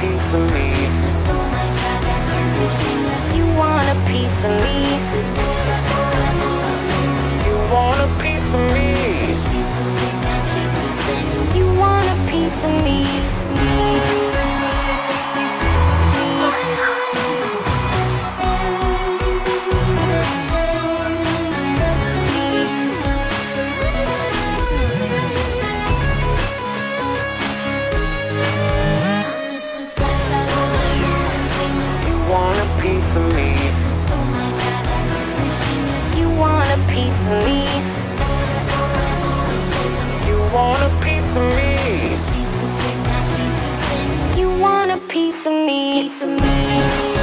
piece of me. You want a piece of me. You want a piece of me. You want a piece of me. Piece of me. You want a piece of me. You want a piece of me. You want a piece of me. Piece of me.